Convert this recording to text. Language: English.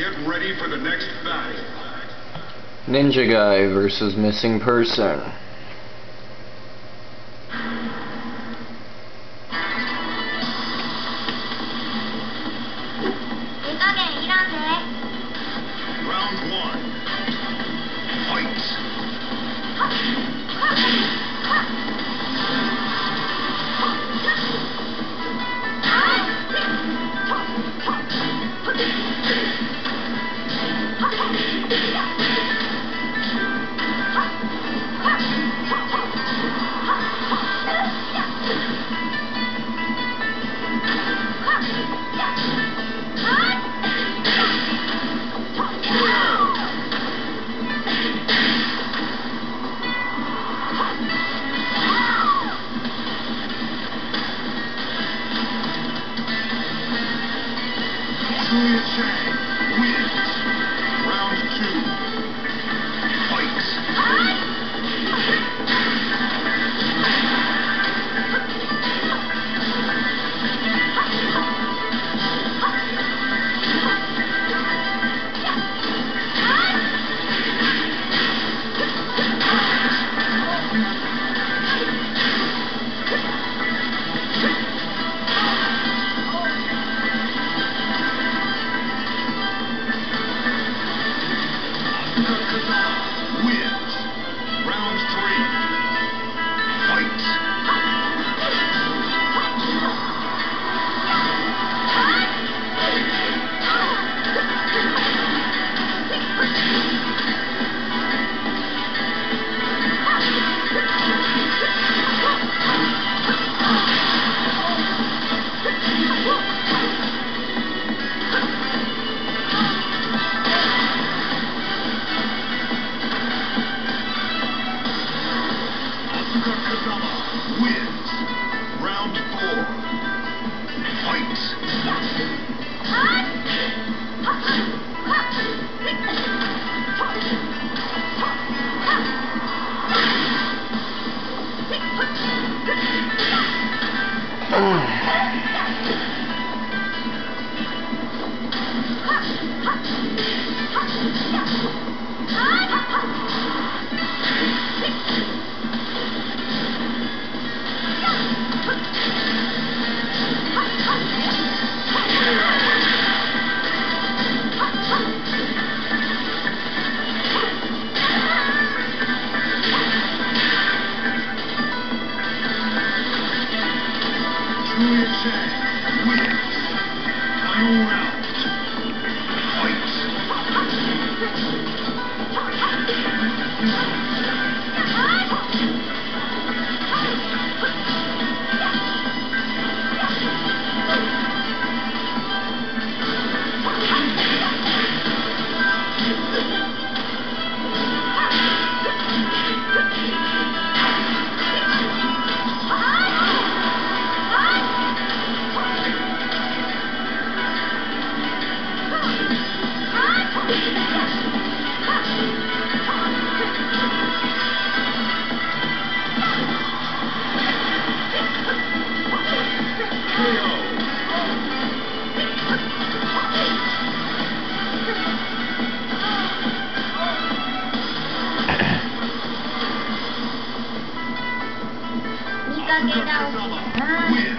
Get ready for the next battle. Ninja Guy versus Missing Person. Ngày.